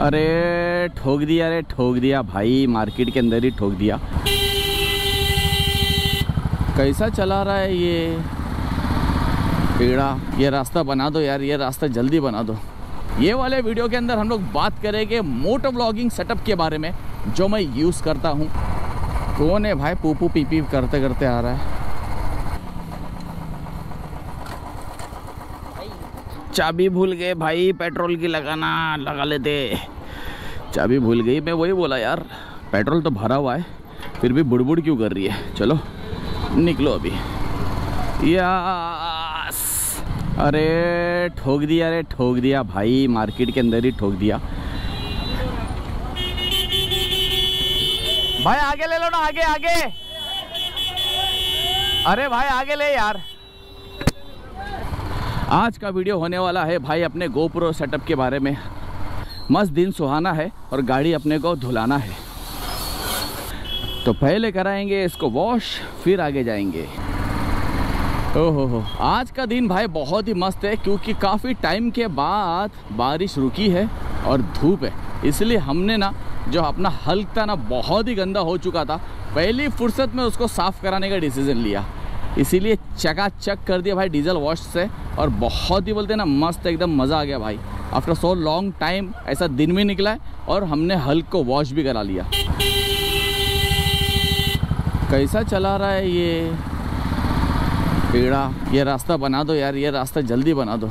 अरे ठोक दिया, अरे ठोक दिया भाई, मार्केट के अंदर ही ठोक दिया। कैसा चला रहा है ये? पेड़ा, ये रास्ता बना दो यार, ये रास्ता जल्दी बना दो। ये वाले वीडियो के अंदर हम लोग बात करेंगे मोटो ब्लॉगिंग सेटअप के बारे में, जो मैं यूज़ करता हूँ। कौन है भाई? पूपू पी पी करते करते आ रहा है। चाबी भूल गए भाई, पेट्रोल की लगाना, लगा लेते। चाबी भूल गई, मैं वही बोला, यार, पेट्रोल तो भरा हुआ है, फिर भी बुड़बुड़ क्यों कर रही है? चलो, निकलो अभी। यस। अरे, ठोक दिया, अरे, ठोक दिया भाई, मार्केट के अंदर ही ठोक दिया। भाई, आगे ले लो ना, आगे आगे। अरे भाई, आगे ले यार। आज का वीडियो होने वाला है भाई अपने गोप्रो सेटअप के बारे में। मस्त दिन सुहाना है और गाड़ी अपने को धुलाना है। तो पहले कराएँगे इसको वॉश फिर आगे जाएँगे। ओहो हो, आज का दिन भाई बहुत ही मस्त है क्योंकि काफ़ी टाइम के बाद बारिश रुकी है और धूप है। इसलिए हमने ना, जो अपना हल्क था ना, बहुत ही गंदा हो चुका था। पहली फुर्सत में उसको साफ़ कराने का डिसीज़न लिया। इसीलिए चकाचक कर दिया भाई डीजल वॉश से और बहुत ही बोलते हैं ना, मस्त एकदम मज़ा आ गया भाई। आफ्टर सो लॉन्ग टाइम ऐसा दिन भी निकला है और हमने हल्क को वॉश भी करा लिया। कैसा चला रहा है ये? पेड़ा, ये रास्ता बना दो यार, ये रास्ता जल्दी बना दो।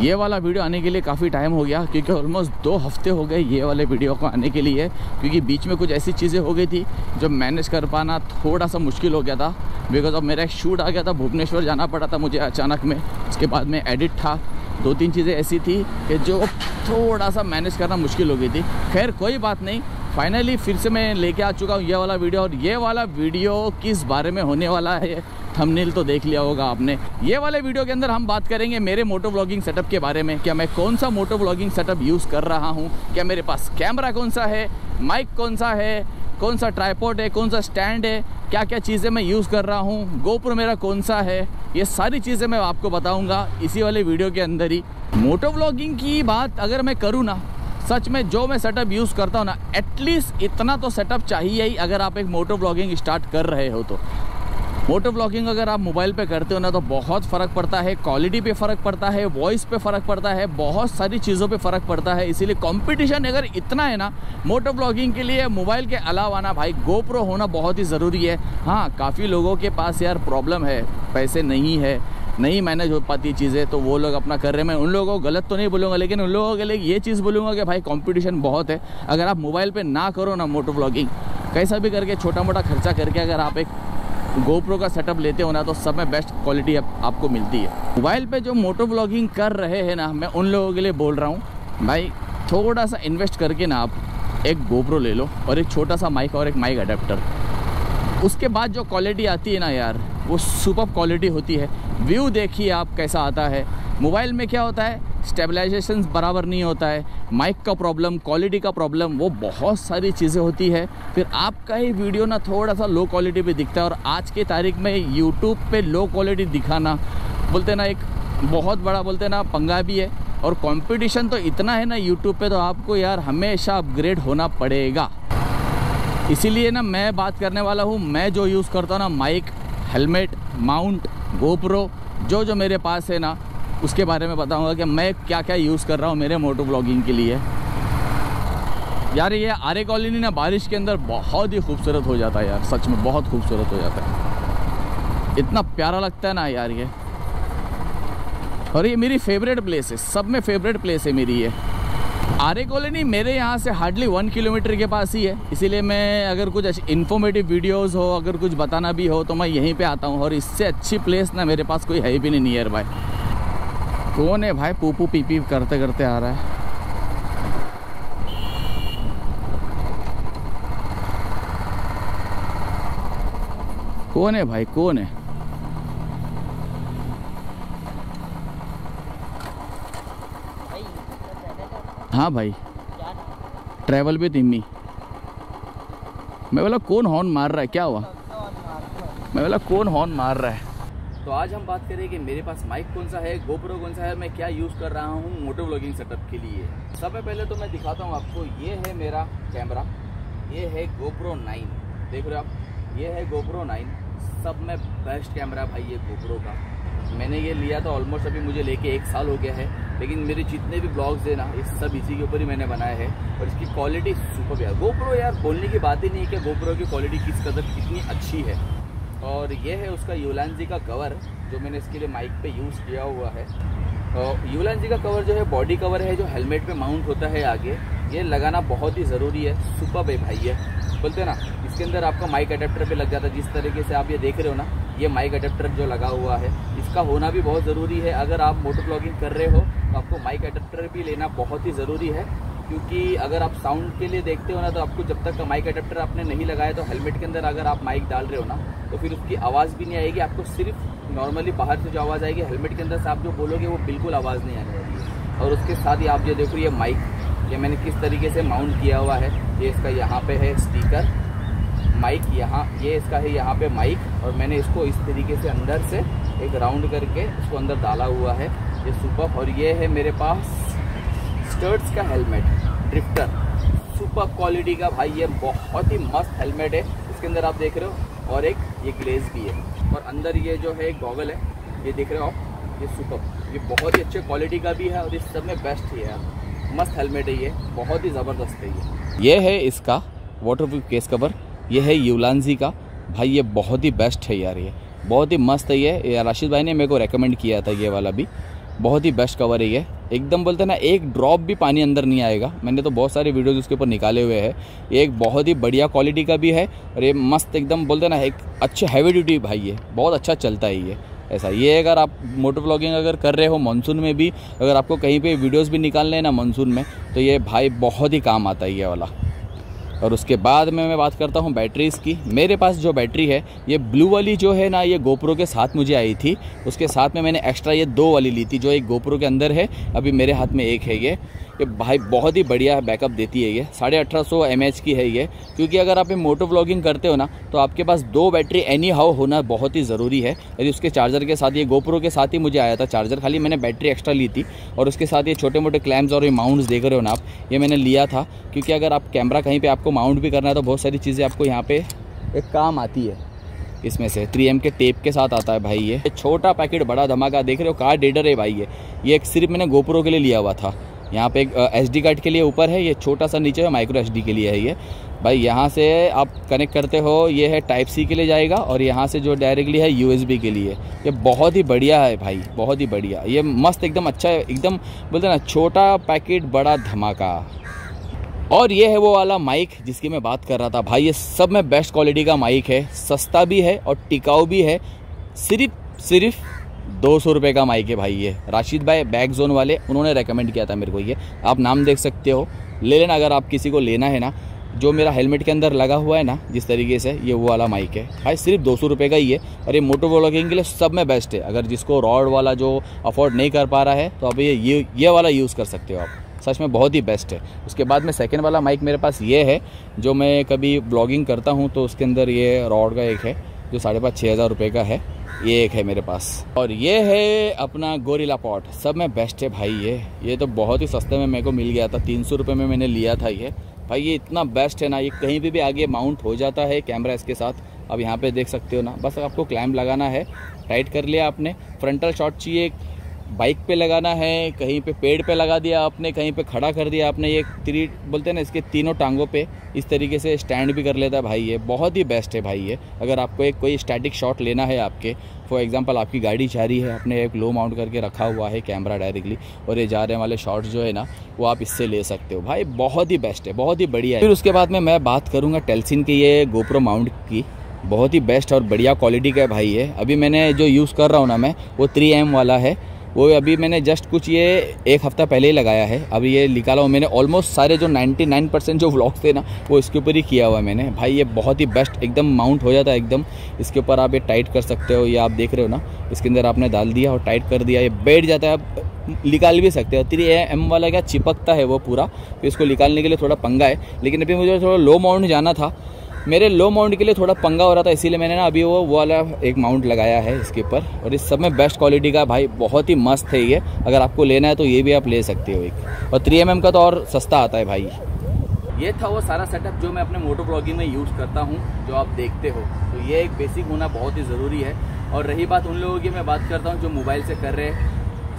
ये वाला वीडियो आने के लिए काफ़ी टाइम हो गया, क्योंकि ऑलमोस्ट दो हफ़्ते हो गए ये वाले वीडियो को आने के लिए, क्योंकि बीच में कुछ ऐसी चीज़ें हो गई थी जो मैनेज कर पाना थोड़ा सा मुश्किल हो गया था बिकॉज़ अब मेरा एक शूट आ गया था, भुवनेश्वर जाना पड़ा था मुझे अचानक में, उसके बाद में एडिट था। दो तीन चीज़ें ऐसी थी कि जो थोड़ा सा मैनेज करना मुश्किल हो गई थी। खैर, कोई बात नहीं फाइनली फिर से मैं लेके आ चुका हूँ ये वाला वीडियो, और ये वाला वीडियो किस बारे में होने वाला है थंबनेल तो देख लिया होगा आपने। ये वाले वीडियो के अंदर हम बात करेंगे मेरे मोटो ब्लॉगिंग सेटअप के बारे में। क्या मैं कौन सा मोटो ब्लॉगिंग सेटअप यूज़ कर रहा हूँ? क्या मेरे पास कैमरा कौन सा है? माइक कौन सा है? कौन सा ट्राईपोर्ट है? कौन सा स्टैंड है? क्या क्या चीज़ें मैं यूज़ कर रहा हूँ? गोप्रो मेरा कौन सा है? ये सारी चीज़ें मैं आपको बताऊँगा इसी वाले वीडियो के अंदर ही। मोटो ब्लॉगिंग की बात अगर मैं करूँ ना, सच में जो मैं सेटअप यूज़ करता हूँ ना एटलीस्ट इतना तो सेटअप चाहिए ही अगर आप एक मोटो ब्लॉगिंग स्टार्ट कर रहे हो तो। मोटो ब्लॉगिंग अगर आप मोबाइल पे करते हो ना तो बहुत फ़र्क पड़ता है क्वालिटी पे फ़र्क पड़ता है वॉइस पे फ़र्क पड़ता है, बहुत सारी चीज़ों पे फ़र्क पड़ता है। इसीलिए कंपटीशन अगर इतना है ना मोटो ब्लॉगिंग के लिए मोबाइल के अलावा ना भाई गोप्रो होना बहुत ही ज़रूरी है। हाँ काफ़ी लोगों के पास यार प्रॉब्लम है, पैसे नहीं है, नहीं मैनेज हो पाती चीज़ें तो वो लोग अपना कर रहे हैं। मैं उन लोगों को गलत तो नहीं बोलूँगा, लेकिन उन लोगों के लिए ये चीज़ बोलूँगा कि भाई कंपटीशन बहुत है। अगर आप मोबाइल पे ना करो ना मोटो ब्लॉगिंग, कैसा भी करके छोटा मोटा खर्चा करके अगर आप एक गोप्रो का सेटअप लेते हो ना तो सब में बेस्ट क्वालिटी आप, आपको मिलती है। मोबाइल पे जो मोटो ब्लॉगिंग कर रहे हैं ना मैं उन लोगों के लिए बोल रहा हूँ भाई थोड़ा सा इन्वेस्ट करके ना आप एक गोप्रो ले लो और एक छोटा सा माइक और एक माइक अडेप्टर उसके बाद जो क्वालिटी आती है ना यार, वो सुपर क्वालिटी होती है। व्यू देखिए आप कैसा आता है। मोबाइल में क्या होता है? स्टेबलाइजेशन बराबर नहीं होता है। माइक का प्रॉब्लम क्वालिटी का प्रॉब्लम वो बहुत सारी चीज़ें होती है। फिर आपका ही वीडियो ना थोड़ा सा लो क्वालिटी पे दिखता है और आज के तारीख में यूट्यूब पे लो क्वालिटी दिखाना, बोलते ना एक बहुत बड़ा, बोलते ना पंगा भी है। और कंपटीशन तो इतना है ना यूट्यूब पे तो आपको यार हमेशा अपग्रेड होना पड़ेगा। इसीलिए ना मैं बात करने वाला हूँ। मैं जो यूज़ करता हूँ ना माइक हेलमेट माउंट गोप्रो जो जो मेरे पास है ना, उसके बारे में बताऊँगा कि मैं क्या क्या यूज़ कर रहा हूँ मेरे मोटो ब्लॉगिंग के लिए। यार ये आरे कॉलोनी ना बारिश के अंदर बहुत ही खूबसूरत हो जाता है यार, सच में बहुत खूबसूरत हो जाता है। इतना प्यारा लगता है ना यार ये। और ये मेरी फेवरेट प्लेस है, सब में फेवरेट प्लेस है मेरी ये। आरे कॉलोनी मेरे यहाँ से हार्डली वन किलोमीटर के पास ही है। इसीलिए मैं अगर कुछ इन्फॉर्मेटिव वीडियोस हो, अगर कुछ बताना भी हो तो मैं यहीं पे आता हूँ और इससे अच्छी प्लेस ना मेरे पास कोई है भी नहीं नियर बाय कौन है भाई पूपू पी पी करते करते आ रहा है? कौन है भाई, कौन है? हाँ भाई। ट्रैवल भी तिम्मी मैं बोला, कौन हॉर्न मार रहा है? क्या हुआ? मैं बोला, कौन हॉर्न मार रहा है? तो आज हम बात करें कि मेरे पास माइक कौन सा है गोप्रो कौन सा है, मैं क्या यूज़ कर रहा हूँ मोटो व्लॉगिंग सेटअप के लिए। सबसे पहले तो मैं दिखाता हूँ आपको, ये है मेरा कैमरा ये है गोप्रो नाइन देख रहे हो आप? ये है गोप्रो नाइन सब में बेस्ट कैमरा भाई ये गोप्रो का। मैंने ये लिया था ऑलमोस्ट अभी मुझे लेके एक साल हो गया है, लेकिन मेरे जितने भी ब्लॉग्स है ना, ये सब इसी के ऊपर ही मैंने बनाया है और इसकी क्वालिटी सुपर यार गोप्रो यार, बोलने की बात ही नहीं है कि गोप्रो की क्वालिटी किस कदर कितनी अच्छी है। और ये है उसका यूलानजी का कवर जो मैंने इसके लिए माइक पे यूज़ किया हुआ है। यूलानजी का कवर जो है बॉडी कवर है, जो हेलमेट पे माउंट होता है आगे, ये लगाना बहुत ही ज़रूरी है। सुपर भाई है, बोलते हैं ना, इसके अंदर आपका माइक अडेप्टर पे लग जाता है, जिस तरीके से आप ये देख रहे हो ना ये माइक अडेप्टर जो लगा हुआ है, इसका होना भी बहुत ज़रूरी है। अगर आप मोटर ब्लॉगिंग कर रहे हो तो आपको माइक अडेप्टर भी लेना बहुत ही ज़रूरी है, क्योंकि अगर आप साउंड के लिए देखते हो ना तो आपको जब तक माइक अडेप्टर आपने नहीं लगाया तो हेलमेट के अंदर अगर आप माइक डाल रहे हो ना तो फिर उसकी आवाज़ भी नहीं आएगी। आपको सिर्फ़ नॉर्मली बाहर से जो आवाज़ आएगी हेलमेट के अंदर से आप जो बोलोगे, वो बिल्कुल आवाज़ नहीं वाली और उसके साथ ही आप जो देखो, ये माइक ये मैंने किस तरीके से माउंट किया हुआ है, ये इसका यहाँ पे है स्पीकर माइक यहाँ, ये इसका है यहाँ पे माइक और मैंने इसको इस तरीके से अंदर से एक राउंड करके इसको अंदर डाला हुआ है, ये सुपर और ये है मेरे पास स्टर्ट्स का हेलमेट ड्रिफ्टर सुपर क्वालिटी का भाई, ये बहुत ही मस्त हेलमेट है। इसके अंदर आप देख रहे हो और एक ये ग्लेज भी है और अंदर ये जो है गॉगल है, ये देख रहे हो आप? ये सुपर ये बहुत ही अच्छे क्वालिटी का भी है और इस सब में बेस्ट ही है मस्त हेलमेट है ये, बहुत ही ज़बरदस्त है ये। ये है इसका वाटर प्रूफ केस कवर ये है यूलानजी का। भाई, ये बहुत ही बेस्ट है यार ये। बहुत ही मस्त है ये। राशिद भाई ने मेरे को रेकमेंड किया था ये वाला भी। बहुत ही बेस्ट कवर है ये। एकदम बोलते ना, एक ड्रॉप भी पानी अंदर नहीं आएगा। मैंने तो बहुत सारे वीडियोज़ उसके ऊपर निकाले हुए हैं। ये एक बहुत ही बढ़िया क्वालिटी का भी है और ये मस्त एकदम बोलते ना, एक अच्छे हैवी ड्यूटी भाई ये। बहुत अच्छा चलता है ये। ऐसा ये अगर आप मोटर ब्लॉगिंग अगर कर रहे हो मानसून में भी, अगर आपको कहीं पे वीडियोस भी निकालने हैं ना मानसून में तो ये भाई बहुत ही काम आता है ये वाला। और उसके बाद में मैं बात करता हूँ बैटरीज़ की। मेरे पास जो बैटरी है, ये ब्लू वाली जो है ना, ये गोप्रो के साथ मुझे आई थी। उसके साथ में मैंने एक्स्ट्रा ये दो वाली ली थी, जो एक गोप्रो के अंदर है, अभी मेरे हाथ में एक है ये। ये भाई बहुत ही बढ़िया बैकअप देती है ये। साढ़े अठारह सौ एम एच की है ये। क्योंकि अगर आप ये मोटो व्लॉगिंग करते हो ना तो आपके पास दो बैटरी एनी हाउ होना बहुत ही ज़रूरी है। यदि उसके चार्जर के साथ, ये गोप्रो के साथ ही मुझे आया था चार्जर खाली मैंने बैटरी एक्स्ट्रा ली थी। और उसके साथ ये छोटे मोटे क्लैम्स और ये माउंट्स देख रहे हो ना आप, ये मैंने लिया था। क्योंकि अगर आप कैमरा कहीं पर आपको माउंट भी करना है तो बहुत सारी चीज़ें आपको यहाँ पर एक काम आती है। इसमें से 3M के टेप के साथ आता है भाई ये। छोटा पैकेट बड़ा धमाका, देख रहे हो, कार डेडर है भाई ये। ये सिर्फ़ मैंने गोप्रो के लिए लिया हुआ था। यहाँ पे एक एसडी कार्ड के लिए ऊपर है, ये छोटा सा नीचे है माइक्रो एस के लिए है ये। भाई, यहाँ से आप कनेक्ट करते हो, ये है टाइप सी के लिए जाएगा और यहाँ से जो डायरेक्टली है यूएसबी के लिए। ये बहुत ही बढ़िया है भाई, बहुत ही बढ़िया। ये मस्त एकदम अच्छा है, एकदम बोलते ना, छोटा पैकेट बड़ा धमाका। और ये है वो वाला माइक जिसकी मैं बात कर रहा था। भाई, ये सब में बेस्ट क्वालिटी का माइक है, सस्ता भी है और टिकाऊ भी है। सिर्फ़ सिर्फ़ दो सौ रुपये का माइक है भाई ये। राशिद भाई बैक जोन वाले, उन्होंने रेकमेंड किया था मेरे को ये। आप नाम देख सकते हो। ले लेना अगर आप किसी को लेना है ना, जो मेरा हेलमेट के अंदर लगा हुआ है ना, जिस तरीके से, ये वो वाला माइक है। भाई सिर्फ़ दो सौ रुपये का ही है और ये मोटो व्लॉगिंग के लिए सब में बेस्ट है। अगर जिसको रॉड वाला जो अफोर्ड नहीं कर पा रहा है तो आप ये ये ये वाला यूज़ कर सकते हो आप। सच में बहुत ही बेस्ट है। उसके बाद में सेकेंड वाला माइक मेरे पास ये है, जो मैं कभी ब्लॉगिंग करता हूँ तो उसके अंदर ये रॉड का एक है, जो साढ़े पाँच छः हज़ार रुपये का है। ये एक है मेरे पास। और ये है अपना गोरिला पॉट। सब में बेस्ट है भाई ये। ये तो बहुत ही सस्ते में मेरे को मिल गया था। तीन सौ रुपये में मैंने लिया था ये। भाई ये इतना बेस्ट है ना, ये कहीं भी भी आगे माउंट हो जाता है कैमरा इसके साथ। अब यहाँ पे देख सकते हो ना। बस आपको क्लैम्प लगाना है। टाइट कर लिया आपने। फ्रंटल शॉट चाहिए बाइक पे लगाना है, कहीं पे पेड़ पे लगा दिया आपने, कहीं पे खड़ा कर दिया आपने, ये त्री बोलते हैं ना इसके तीनों टांगों पे इस तरीके से स्टैंड भी कर लेता है भाई ये, बहुत ही बेस्ट है भाई ये। अगर आपको एक कोई स्टैटिक शॉट लेना है आपके फॉर एग्जांपल आपकी गाड़ी जा रही है, आपने एक लो माउंट करके रखा हुआ है कैमरा डायरेक्टली और ये जा रहे वाले शॉट्स जो है ना, वो आप इससे ले सकते हो। भाई बहुत ही बेस्ट है, बहुत ही बढ़िया है। फिर उसके बाद में मैं बात करूँगा टेल्सिन की, ये गोप्रो माउंट की। बहुत ही बेस्ट और बढ़िया क्वालिटी का है भाई है अभी मैंने जो यूज़ कर रहा हूँ ना मैं, वो थ्री एम वाला है। वो अभी मैंने जस्ट कुछ ये एक हफ़्ता पहले ही लगाया है। अभी ये निकाला हूँ मैंने ऑलमोस्ट सारे जो 99 परसेंट जो व्लॉग्स थे ना, वो इसके ऊपर ही किया हुआ है मैंने। भाई ये बहुत ही बेस्ट एकदम माउंट हो जाता है एकदम। इसके ऊपर आप ये टाइट कर सकते हो, ये आप देख रहे हो ना, इसके अंदर आपने डाल दिया और टाइट कर दिया, ये बैठ जाता है। आप निकाल भी सकते हो। तेरी एम वाला क्या चिपकता है वो पूरा तो इसको निकालने के लिए थोड़ा पंगा है। लेकिन अभी मुझे थोड़ा लो माउंट जाना था। मेरे लो माउंट के लिए थोड़ा पंगा हो रहा था, इसीलिए मैंने ना अभी वो वो वाला एक माउंट लगाया है इसके ऊपर। और इस सब में बेस्ट क्वालिटी का भाई बहुत ही मस्त है ये। अगर आपको लेना है तो ये भी आप ले सकते हो एक। और थ्री एम का तो और सस्ता आता है भाई। ये था वो सारा सेटअप जो मैं अपने मोटो ब्लॉगिंग में यूज़ करता हूँ, जो आप देखते हो। तो ये एक बेसिक होना बहुत ही ज़रूरी है। और रही बात उन लोगों की, मैं बात करता हूँ जो मोबाइल से कर रहे हैं।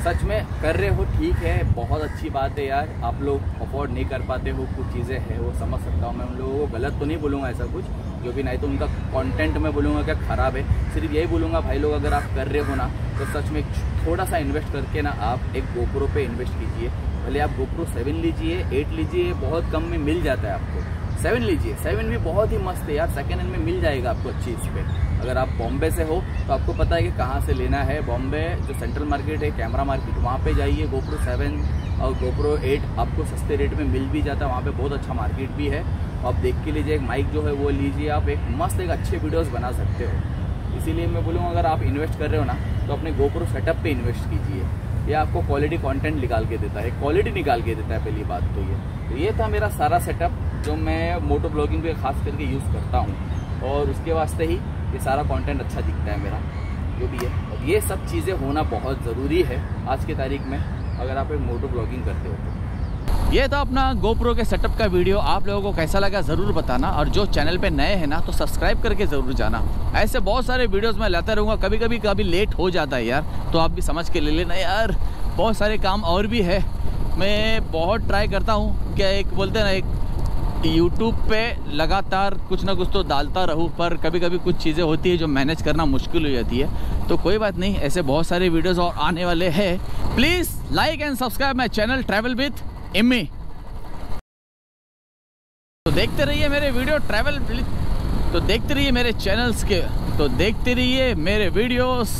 सच में कर रहे हो, ठीक है, बहुत अच्छी बात है यार। आप लोग अफोर्ड नहीं कर पाते हो, कुछ चीज़ें हैं, वो समझ सकता हूँ मैं उन लोगों को, गलत तो नहीं बोलूँगा ऐसा कुछ, जो भी नहीं तो उनका कंटेंट मैं बोलूँगा क्या ख़राब है। सिर्फ़ यही बोलूँगा, भाई लोग, अगर आप कर रहे हो ना तो सच में थोड़ा सा इन्वेस्ट करके ना आप एक गोप्रो पे इन्वेस्ट कीजिए। भले आप गोप्रो सेवन लीजिए एट लीजिए, बहुत कम में मिल जाता है आपको। सेवन लीजिए सेवन भी बहुत ही मस्त है यार सेकेंड हैंड में मिल जाएगा आपको अच्छी इस पर अगर आप बॉम्बे से हो तो आपको पता है कि कहाँ से लेना है। बॉम्बे, जो सेंट्रल मार्केट है, कैमरा मार्केट, वहाँ पे जाइए। गोप्रो सेवन और गोप्रो एट आपको सस्ते रेट में मिल भी जाता है। वहाँ पे बहुत अच्छा मार्केट भी है। आप देख के लीजिए, एक माइक जो है, वो लीजिए। आप एक मस्त एक अच्छे वीडियोस बना सकते हो। इसीलिए मैं बोलूँगा, अगर आप इन्वेस्ट कर रहे हो ना तो अपने गोप्रो सेटअप पे इन्वेस्ट कीजिए। ये आपको क्वालिटी कंटेंट निकाल के देता है। क्वालिटी निकाल के देता है, पहली बात तो ये। तो ये था मेरा सारा सेटअप जो मैं मोटो ब्लॉगिंग पे खास करके यूज़ करता हूँ। और उसके वास्ते ही ये सारा कंटेंट अच्छा दिखता है मेरा, जो भी है। और ये सब चीज़ें होना बहुत ज़रूरी है आज की तारीख में, अगर आप एक मोटो ब्लॉगिंग करते हो तो। ये था अपना गोप्रो के सेटअप का वीडियो आप लोगों को कैसा लगा ज़रूर बताना। और जो चैनल पे नए हैं ना तो सब्सक्राइब करके ज़रूर जाना। ऐसे बहुत सारे वीडियोस मैं लाता रहूँगा। कभी कभी कभी लेट हो जाता है यार। तो आप भी समझ के ले लेना यार। बहुत सारे काम और भी है। मैं बहुत ट्राई करता हूँ। क्या एक बोलते हैं ना, एक यूट्यूब पे लगातार कुछ ना कुछ तो डालता रहूँ, पर कभी कभी कुछ चीज़ें होती है जो मैनेज करना मुश्किल हो जाती है। तो कोई बात नहीं, ऐसे बहुत सारे वीडियोस और आने वाले हैं। Please like and subscribe my channel travel with Emmy तो देखते रहिए मेरे वीडियो ट्रैवल तो देखते रहिए मेरे चैनल्स के तो देखते रहिए मेरे वीडियोस